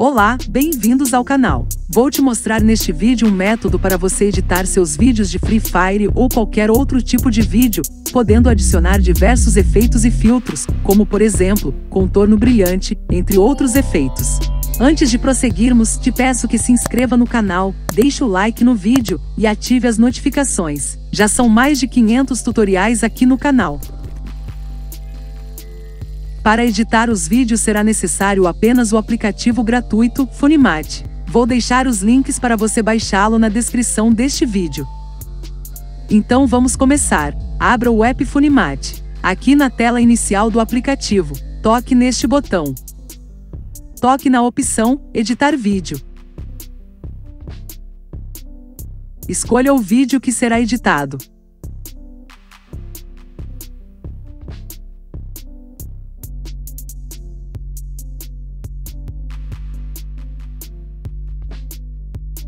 Olá, bem-vindos ao canal. Vou te mostrar neste vídeo um método para você editar seus vídeos de Free Fire ou qualquer outro tipo de vídeo, podendo adicionar diversos efeitos e filtros, como por exemplo, contorno brilhante, entre outros efeitos. Antes de prosseguirmos, te peço que se inscreva no canal, deixe o like no vídeo e ative as notificações. Já são mais de 500 tutoriais aqui no canal. Para editar os vídeos será necessário apenas o aplicativo gratuito Funimate. Vou deixar os links para você baixá-lo na descrição deste vídeo. Então vamos começar. Abra o app Funimate. Aqui na tela inicial do aplicativo, toque neste botão. Toque na opção Editar vídeo. Escolha o vídeo que será editado.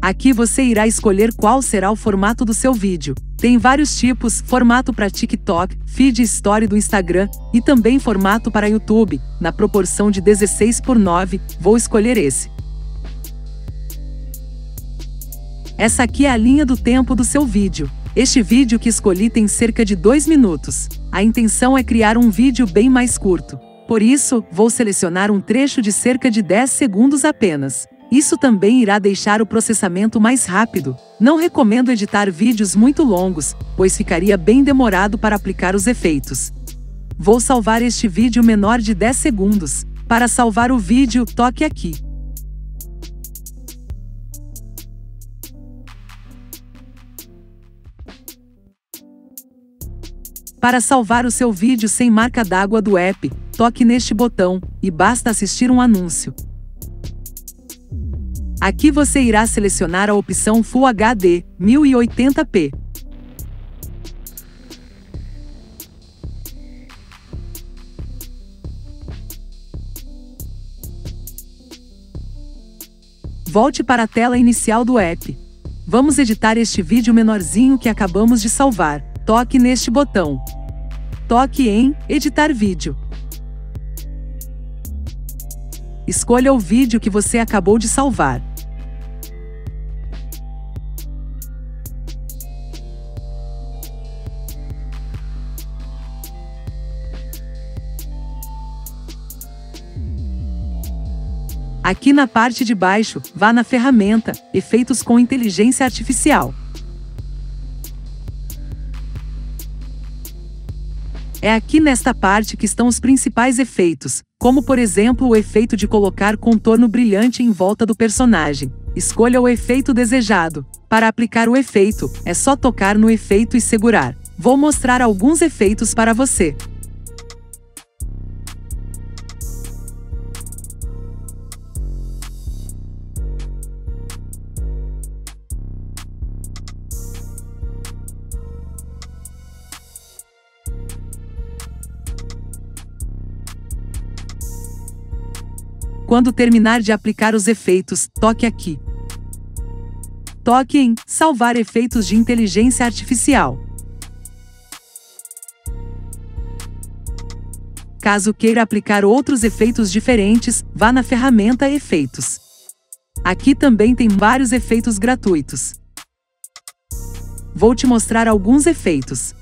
Aqui você irá escolher qual será o formato do seu vídeo. Tem vários tipos, formato para TikTok, feed story do Instagram e também formato para YouTube, na proporção de 16 por 9, vou escolher esse. Essa aqui é a linha do tempo do seu vídeo. Este vídeo que escolhi tem cerca de 2 minutos. A intenção é criar um vídeo bem mais curto. Por isso, vou selecionar um trecho de cerca de 10 segundos apenas. Isso também irá deixar o processamento mais rápido. Não recomendo editar vídeos muito longos, pois ficaria bem demorado para aplicar os efeitos. Vou salvar este vídeo menor de 10 segundos. Para salvar o vídeo, toque aqui. Para salvar o seu vídeo sem marca d'água do app, toque neste botão, e basta assistir um anúncio. Aqui você irá selecionar a opção Full HD 1080p. Volte para a tela inicial do app. Vamos editar este vídeo menorzinho que acabamos de salvar. Toque neste botão. Toque em Editar vídeo. Escolha o vídeo que você acabou de salvar. Aqui na parte de baixo, vá na ferramenta Efeitos com Inteligência Artificial. É aqui nesta parte que estão os principais efeitos, como por exemplo o efeito de colocar contorno brilhante em volta do personagem. Escolha o efeito desejado. Para aplicar o efeito, é só tocar no efeito e segurar. Vou mostrar alguns efeitos para você. Quando terminar de aplicar os efeitos, toque aqui. Toque em Salvar efeitos de inteligência artificial. Caso queira aplicar outros efeitos diferentes, vá na ferramenta Efeitos. Aqui também tem vários efeitos gratuitos. Vou te mostrar alguns efeitos.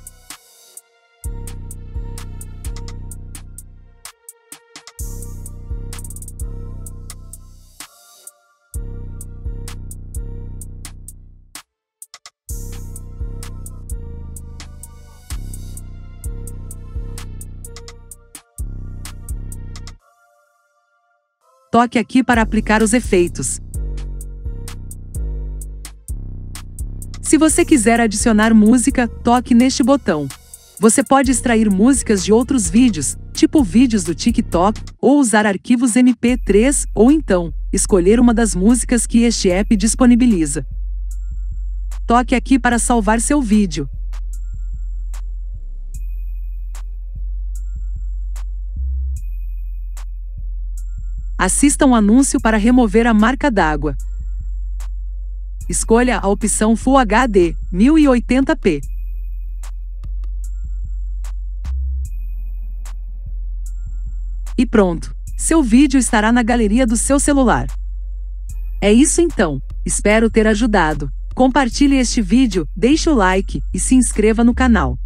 Toque aqui para aplicar os efeitos. Se você quiser adicionar música, toque neste botão. Você pode extrair músicas de outros vídeos, tipo vídeos do TikTok, ou usar arquivos MP3, ou então, escolher uma das músicas que este app disponibiliza. Toque aqui para salvar seu vídeo. Assista um anúncio para remover a marca d'água. Escolha a opção Full HD 1080p. E pronto! Seu vídeo estará na galeria do seu celular. É isso então, espero ter ajudado. Compartilhe este vídeo, deixe o like e se inscreva no canal.